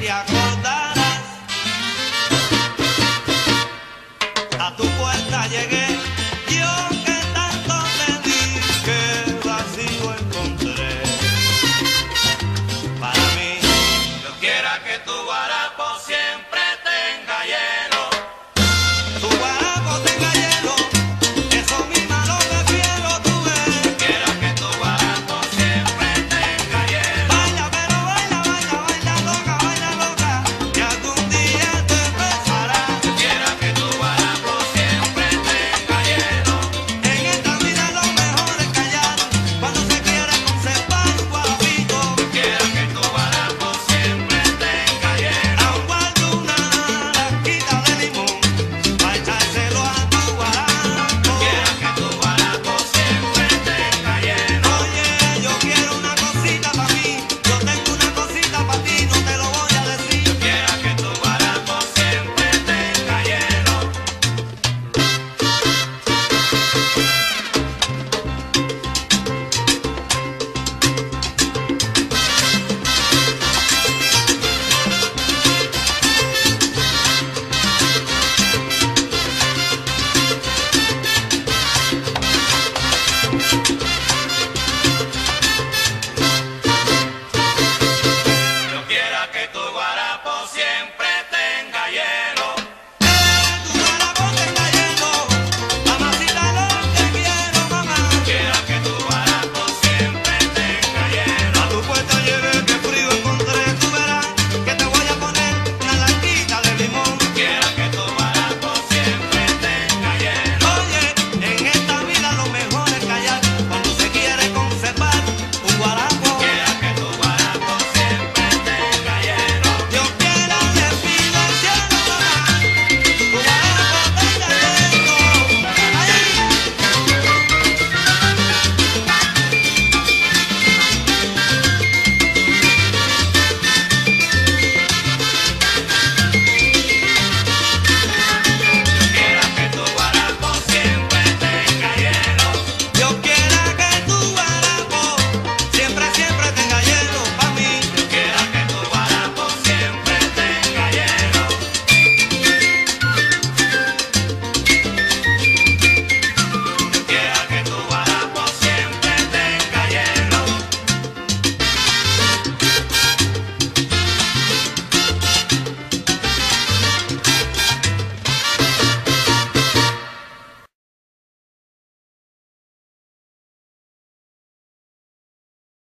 te acordarás. A tu puerta llegué, yo que tanto te di, que vacío encontré. Para mí, yo quiera que tu guarapo